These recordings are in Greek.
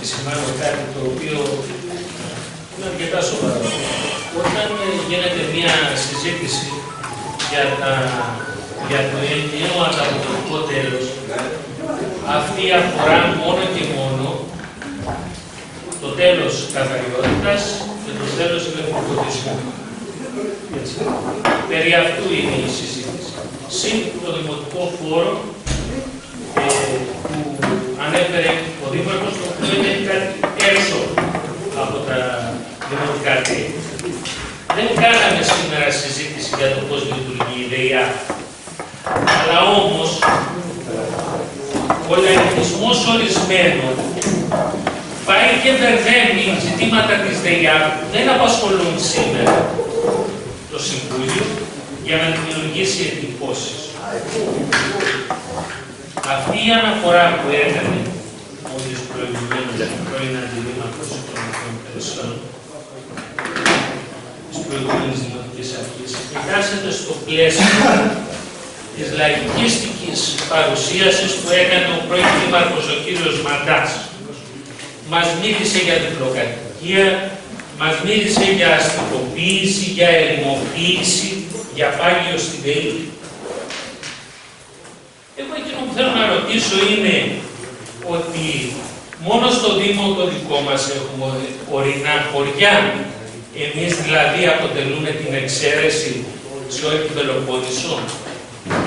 επισημάνω κάτι το οποίο είναι αρκετά σοβαρό. Όταν γίνεται μια συζήτηση για, τα, για το ενιαίο ανταποκριτικό τέλος, αυτή αφορά μόνο και μόνο το τέλος καθαριότητας και το τέλος ηλεκτροκοτισμού. Περί αυτού είναι η συζήτηση. Συν το δημοτικό φόρο ε, που ανέφερε ο Δήμαρχος, το οποίο είναι κάτι έξω από τα δημοτικά τέλη. Δεν κάναμε σήμερα συζήτηση για το πώς λειτουργεί η ΔΕΙΑ. Αλλά όμως, ο λαϊκισμός ορισμένων πάει και μπερδεύει ζητήματα της ΔΕΙΑ που δεν απασχολούν σήμερα το Συμβούλιο για να δημιουργήσει εντυπώσεις. Αυτή η αναφορά που έκανε μόλις προηγουμένως πρώην αντιδήμαρχος των Υπηρεσιών της προηγούμενης Δημοτικής Αρχής εντάσσεται στο πλαίσιο της λαϊκίστικης παρουσίασης που έκανε ο πρώην Δήμαρχος ο κύριος Μαντάς. Μας μίλησε για διπλοκατοικία, μας μίλησε για αστικοποίηση, για ερημοποίηση, για πάγιο στην ΔΕΗ. Εγώ εκείνο που θέλω να ρωτήσω είναι ότι μόνο στο Δήμο το δικό μας έχουμε ορεινά χωριά. Εμείς δηλαδή αποτελούμε την εξαίρεση σε όλη την Πελοπόννησο.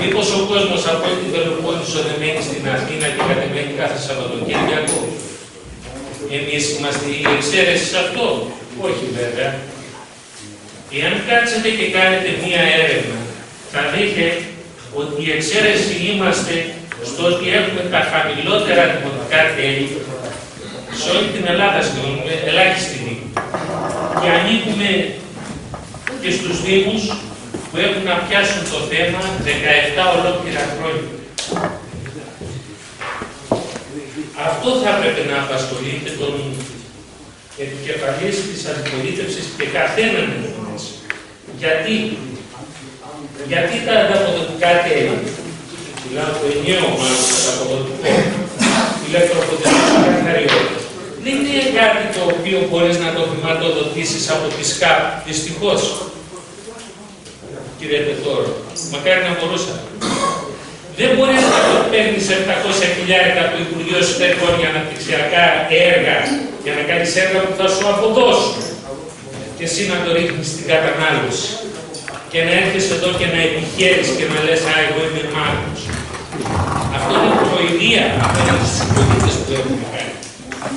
Μήπως ο κόσμος από όλη την Πελοπόννησο δεν μένει στην Αθήνα και κατεβαίνει κάθε Σαββατοκύριακο; Εμείς είμαστε η εξαίρεση σε αυτό; Όχι βέβαια. Εάν κάτσετε και κάνετε μία έρευνα, θα δείτε ότι η εξαίρεση είμαστε στο ότι έχουμε τα χαμηλότερα δημοτικά τέλη σε όλη την Ελλάδα, συγγνώμη, ελάχιστη δήμη. Και ανήκουμε και στους Δήμους που έχουν να πιάσουν το θέμα 17 ολόκληρα χρόνια. Αυτό θα έπρεπε να απασχολεί και τον επικεφαλής της αντιπολίτευσης και καθέναν μέσα. Γιατί, γιατί τα ανταποδοτικά τέλη, μιλάω το ενιαίο μάλλον ανταποδοτικό, ηλεκτροποτισμό και καθαριότητα, δεν είναι κάτι το οποίο μπορείς να το χρηματοδοτήσεις από τη ΣΚΑΠ, δυστυχώς. Κύριε Τετόρο, μακάρι να μπορούσα. Δεν μπορείς να το παίρνεις 700 χιλιάρικα του Υπουργείου Εσωτερικών για αναπτυξιακά έργα, για να κάνεις έργα που θα σου αποδώσουν. Και εσύ να το ρίχνεις στην κατανάλωση. Και να έρχεσαι εδώ και να επιχαίρει και να λες Α, εγώ είμαι μάγος. Αυτό είναι προειδία απέναντι στου πολίτες που έχουμε κάνει.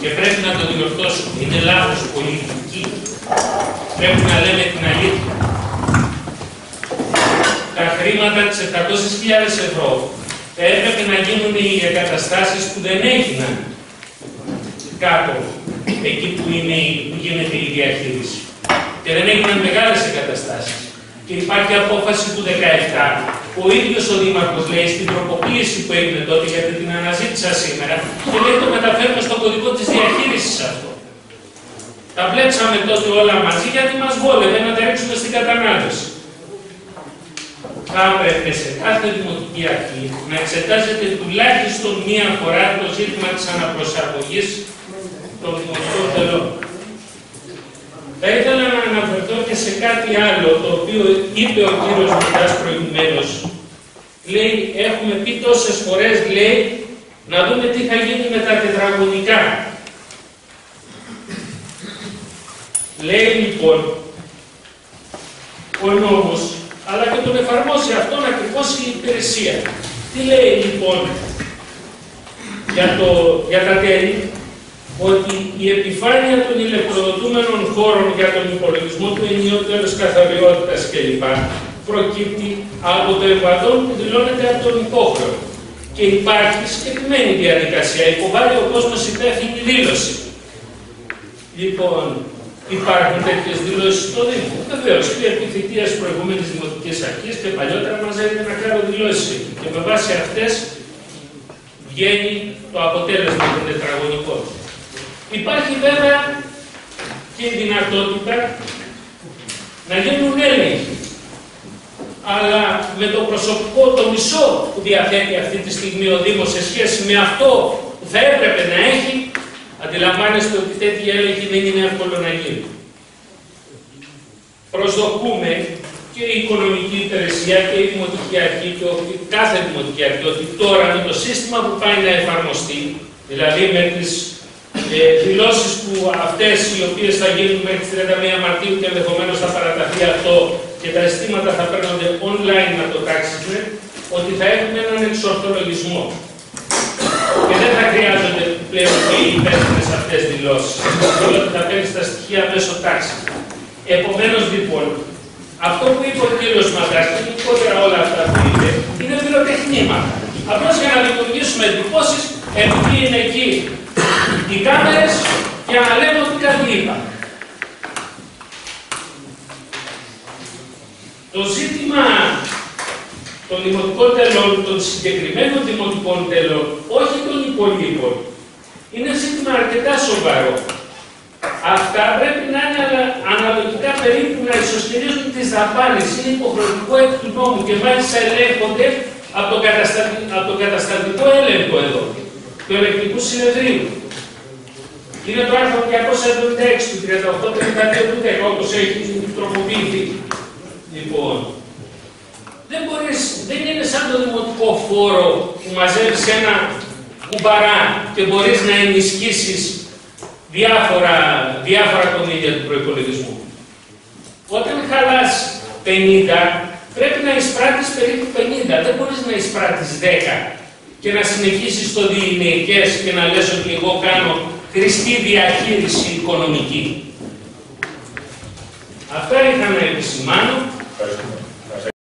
Και πρέπει να το διορθώσουμε. Είναι λάθος πολιτική. Πρέπει να λέμε την αλήθεια τα χρήματα της 700.000 ευρώ θα έπρεπε να γίνουν οι εγκαταστάσεις που δεν έγιναν κάτω εκεί που, είναι, που γίνεται η διαχείριση. Και δεν έγιναν μεγάλες εγκαταστάσεις. Και υπάρχει απόφαση του 17 ο ίδιος ο Δήμαρχος λέει στην τροποποίηση που έγινε τότε γιατί την αναζήτησα σήμερα και λέει το μεταφέρουμε στο κωδικό της διαχείρισης αυτό. Τα βλέψαμε τότε όλα μαζί γιατί μας βόλευε να τα ρίξουμε στην κατανάλωση θα έπρεπε σε κάθε δημοτική αρχή να εξετάζεται τουλάχιστον μία φορά το ζήτημα της αναπροσαρμογής των δημοτικών τελών. Θα ήθελα να αναφερθώ και σε κάτι άλλο, το οποίο είπε ο κύριος Μητάς προηγουμένως. Λέει, έχουμε πει τόσες φορές, λέει, να δούμε τι θα γίνει με τα τετραγωνικά. Λέει λοιπόν, ο νόμος αλλά και τον εφαρμόσει αυτόν ακριβώς η υπηρεσία. Τι λέει λοιπόν για, το, για τα τέλη, ότι η επιφάνεια των ηλεκτροδοτούμενων χώρων για τον υπολογισμό του ενιαίου τέλους καθαριότητας κλπ. Προκύπτει από το εμβαδόν που δηλώνεται από τον υπόχρεο. Και υπάρχει συγκεκριμένη διαδικασία. Υποβάλλει ο κόσμος υπεύθυνη δήλωση. Λοιπόν, Υπάρχουν τέτοιες δηλώσεις στο Δήμο. Βεβαίως και η επιθυμία τη προηγούμενη Δημοτική Αρχή και παλιότερα μα έγινε να κάνω δηλώσεις Και με βάση αυτές βγαίνει το αποτέλεσμα των τετραγωνικών. Υπάρχει βέβαια και η δυνατότητα να γίνουν έλεγχοι. Αλλά με το προσωπικό, το μισό που διαθέτει αυτή τη στιγμή ο Δήμος σε σχέση με αυτό που θα έπρεπε να έχει, Αντιλαμβάνεστε ότι τέτοιοι έλεγχοι δεν είναι εύκολο να γίνουν. Προσδοκούμε και η οικονομική υπηρεσία και η δημοτική αρχή και κάθε δημοτική αρχή ότι τώρα με το σύστημα που πάει να εφαρμοστεί, δηλαδή με τις ε, δηλώσεις που αυτές οι οποίες θα γίνουν μέχρι τις 31 Μαρτίου και ενδεχομένως θα παραταθεί αυτό και τα αισθήματα θα παίρνονται online να το τάξουμε, ότι θα έχουμε έναν εξορθολογισμό. Και δεν θα χρειάζονται πλέον και οι υπεύθυνες αυτές δηλώσεις. Διότι θα παίρνεις τα στοιχεία μέσω τάξης. Επομένως λοιπόν, αυτό που είπε ο κύριος Μαγκάς και γενικότερα όλα αυτά που είπε, είναι πυροτεχνήματα. Απλώς για να δημιουργήσουμε εντυπώσεις, επειδή είναι εκεί οι κάμερες, για να λέμε ότι κάτι είπα. Το ζήτημα των δημοτικών τελών, των συγκεκριμένων δημοτικών τελών, όχι των υπολείπων, είναι ζήτημα αρκετά σοβαρό. Αυτά πρέπει να είναι αναλογικά περίπου να ισοστηρίζουν τις δαπάνες. Είναι υποχρεωτικό εκ του νόμου και μάλιστα ελέγχονται από το, από το καταστατικό έλεγχο εδώ, του ελεκτικού συνεδρίου. Είναι το άρθρο 276 του 38-32 του 10, όπως έχει τροποποιηθεί. Λοιπόν, δεν, μπορείς, δεν είναι σαν το δημοτικό φόρο που μαζεύεις ένα κουμπαρά και μπορείς να ενισχύσεις διάφορα, διάφορα κονδύλια του προϋπολογισμού. Όταν χαλάς 50, πρέπει να εισπράττεις περίπου 50. Δεν μπορείς να εισπράττεις 10 και να συνεχίσεις το διηνεκές και να λες ότι εγώ κάνω χρηστή διαχείριση οικονομική. Αυτά είχα να επισημάνω. Ευχαριστούμε.